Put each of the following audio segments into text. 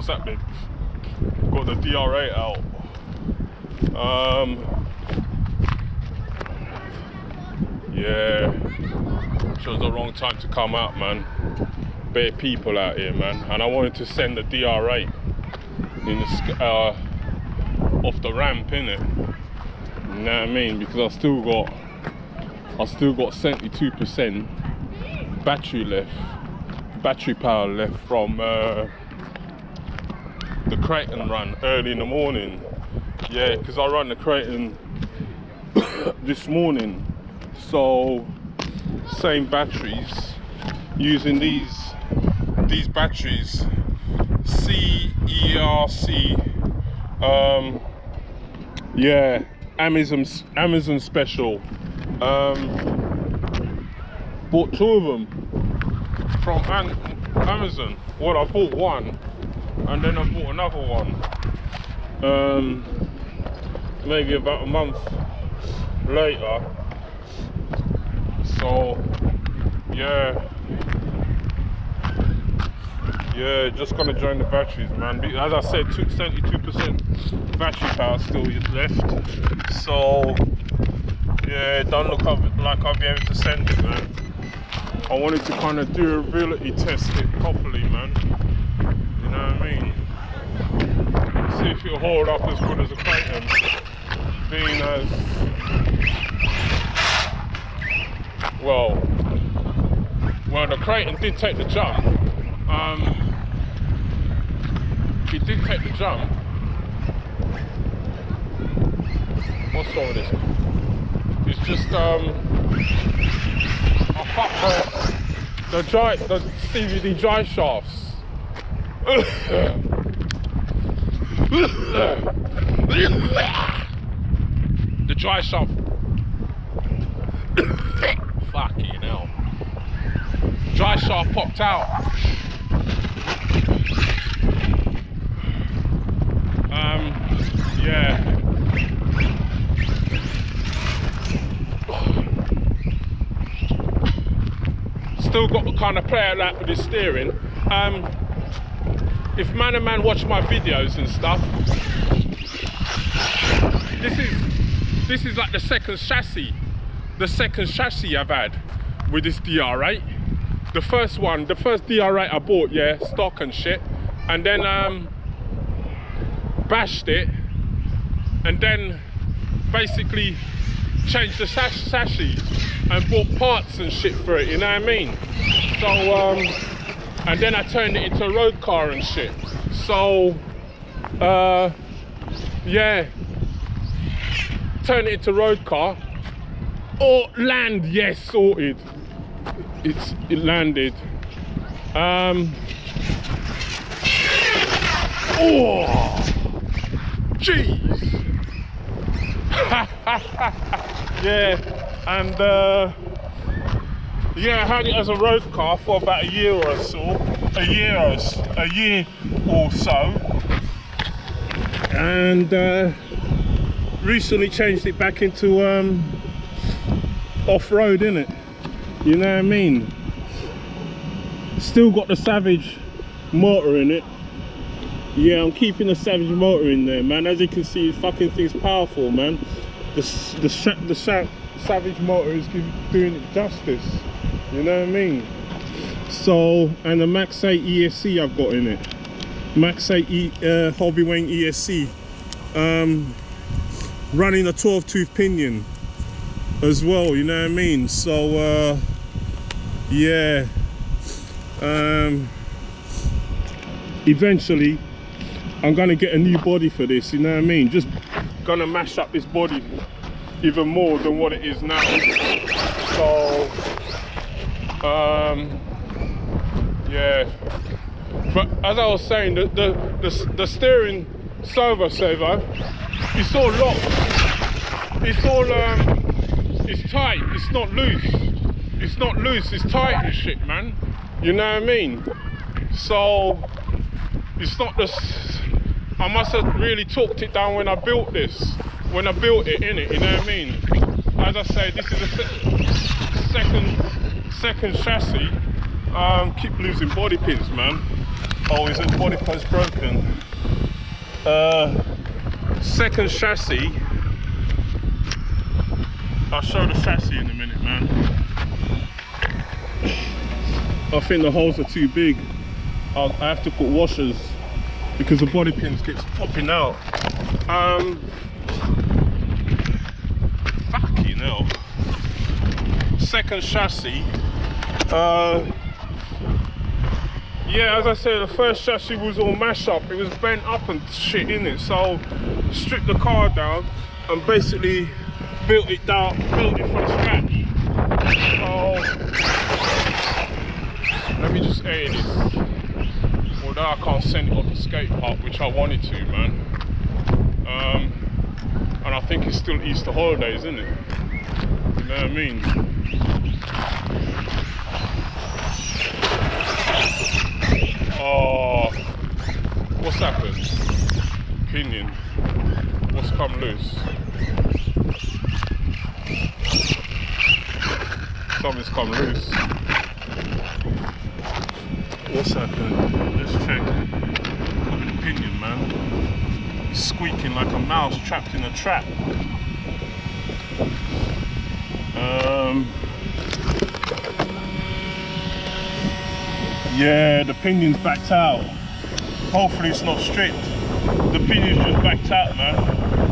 what's happening. Got the DR8 out. Um, yeah, chose the wrong time to come out, man. Bare people out here, man, and I wanted to send the DR8 in the uh, off the ramp, innit? You know what I mean? Because I still got, I still got 72% battery left, battery power left from uh, the Kraton run early in the morning. Yeah, because I run the Kraton this morning, so same batteries using these these batteries CERC um yeah Amazon Amazon special. Um bought two of them from Amazon. Well I bought one and then I bought another one. Um maybe about a month later. So yeah. Yeah just gonna join the batteries man. As i said 72% battery power still left. So yeah don't look like i'll be able to send it man. I wanted to kind of durability test it properly man mean? See if you'll hold up as good as a Kraton being as well well the Kraton did take the jump. Um he did take the jump. What's wrong with this? It's just um the the dry the CVD dry shafts the dry shaft fucking hell. Dry shaft popped out. Um yeah. Still got the kind of play out that with the steering. Um if man and man watch my videos and stuff this is this is like the second chassis the second chassis I've had with this DR8 the first one the first DR8 I bought yeah stock and shit. And then um bashed it and then basically changed the sash chassis and bought parts and shit for it you know what I mean? So um and then I turned it into a road car and shit. So uh yeah. Turn it into road car. Or land yes sorted. It's it landed. Um. Oh jeez. Yeah and uh yeah i had it as a road car for about a year or so. A year or so, a year or so. And uh recently changed it back into um, off-road in it you know what I mean? Still got the Savage motor in it. Yeah I'm keeping the Savage motor in there man. As you can see fucking thing's powerful man the, the, the Savage motor is doing it justice. You know what I mean? So and the Max 8 ESC I've got in it. Max 8 e, uh, Hobbywing ESC um, running a 12 tooth pinion as well you know what I mean? So uh, yeah. Um, eventually I'm gonna get a new body for this you know what I mean? Just gonna mash up this body even more than what it is now. So um, yeah. But as I was saying the the, the, the steering servo servo it's all locked. It's all um it's tight. It's not loose. It's not loose. It's tight and shit man. You know what i mean? So it's not this i must have really talked it down when i built this when i built it in it you know what i mean as i say this is a se second second chassis um keep losing body pins man Oh, is it body post broken? Uh, second chassis. I'll show the chassis in a minute, man. I think the holes are too big. I'll, I have to put washers because the body pins keeps popping out. Um, fucking hell. Second chassis. Uh, yeah, as I said, the first chassis was all mashed up. It was bent up and shit in it. So stripped the car down and basically built it down, built it from scratch. So let me just air this. I can't send it off the skate park, which I wanted to, man. Um, and I think it's still Easter holidays, isn't it? You know what I mean? Oh, what's happened? Pinion. What's come loose? Something's come loose. What's happened? Let's check. Pinion, man. Squeaking like a mouse trapped in a trap. Um, Yeah, the pinion's backed out. Hopefully it's not stripped. The pinion's just backed out, man.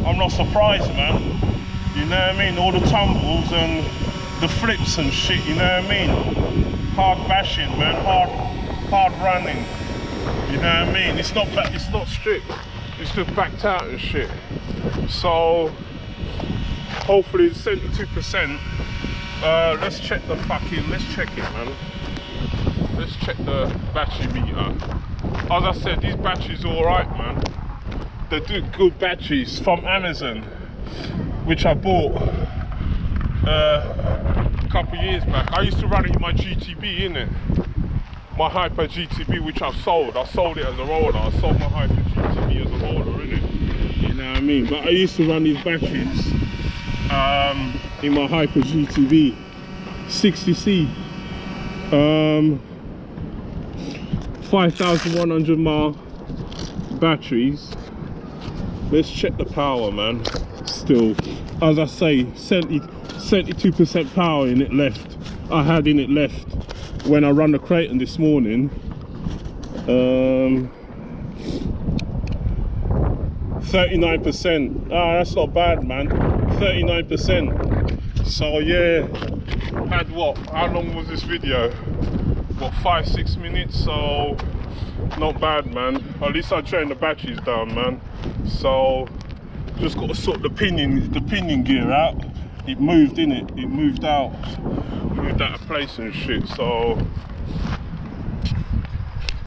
I'm not surprised, man. You know what I mean? All the tumbles and the flips and shit, you know what I mean? Hard bashing, man. Hard, hard running. You know what I mean? It's not back, it's not stripped. It's just backed out and shit. So hopefully it's 72%. Uh, let's check the fucking, let's check it, man let's check the battery meter. As I said, these batteries are alright, man. They do good batteries from Amazon, which I bought uh, a couple years back. I used to run it in my GTB, innit? My Hyper GTB, which I've sold. I sold it as a roller. I sold my Hyper GTB as a roller, innit? You know what I mean? But I used to run these batteries um, in my Hyper GTB 60C. Um, 5100 mile batteries let's check the power man still as i say 70 72% power in it left i had in it left when i ran the Kraton this morning um 39% ah that's not bad man. 39% so yeah. Had what? How long was this video? What five six minutes? So not bad man. At least i trained the batteries down man. So just got to sort the pinion the pinion gear out it moved in it it moved out. Moved out of place and shit so